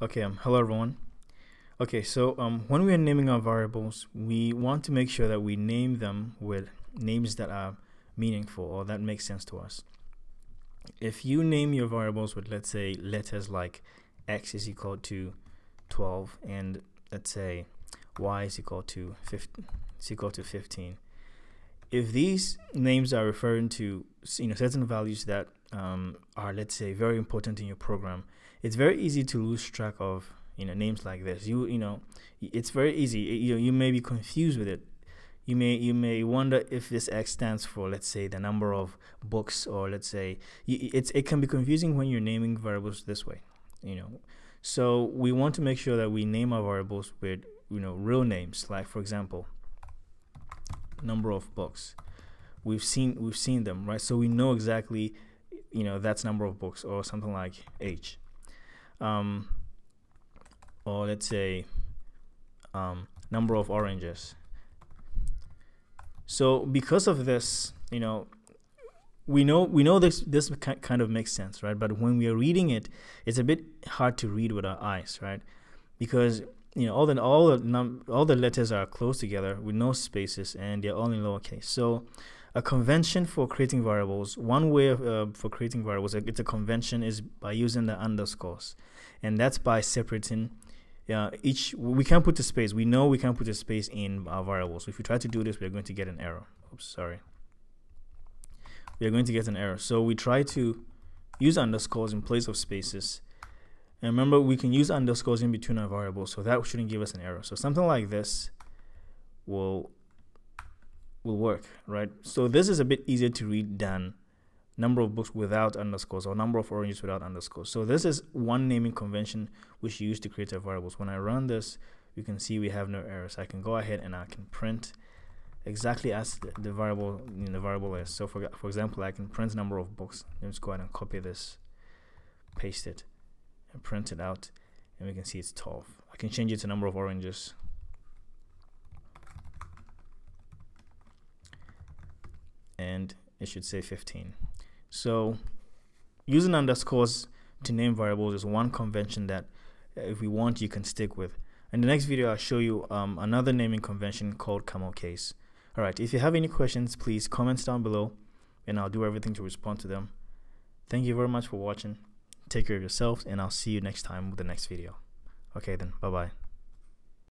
Okay, um, hello everyone. Okay, so um, when we are naming our variables, we want to make sure that we name them with names that are meaningful or that make sense to us. If you name your variables with, let's say, letters like x is equal to 12 and let's say y is equal to 15, is equal to 15. If these names are referring to you know certain values that um, are let's say very important in your program, it's very easy to lose track of you know names like this. You you know it's very easy. You you may be confused with it. You may you may wonder if this X stands for let's say the number of books or let's say it's it can be confusing when you're naming variables this way. You know, so we want to make sure that we name our variables with you know real names. Like for example, number of books. We've seen we've seen them right, so we know exactly you know that's number of books or something like age um, or let's say um, number of oranges. So because of this, you know, we know we know this this kind of makes sense, right? But when we are reading it, it's a bit hard to read with our eyes, right? Because you know all the all the all the letters are close together with no spaces and they're all in lowercase. So a convention for creating variables. One way of, uh, for creating variables it's a convention is by using the underscores. And that's by separating uh, each we can't put a space. We know we can't put a space in our variables. So if we try to do this we're going to get an error. Oops sorry. We're going to get an error. So we try to use underscores in place of spaces. And remember we can use underscores in between our variables so that shouldn't give us an error. So something like this will will work, right? So this is a bit easier to read than number of books without underscores or number of oranges without underscores. So this is one naming convention which you use to create our variables. When I run this, you can see we have no errors. I can go ahead and I can print exactly as the, the variable in the variable is. So for for example, I can print number of books. Let's go ahead and copy this, paste it, and print it out, and we can see it's 12. I can change it to number of oranges. And it should say 15. So using underscores to name variables is one convention that uh, if we want you can stick with. In the next video I'll show you um, another naming convention called camel case. Alright, if you have any questions please comment down below and I'll do everything to respond to them. Thank you very much for watching. Take care of yourselves and I'll see you next time with the next video. Okay then, bye bye.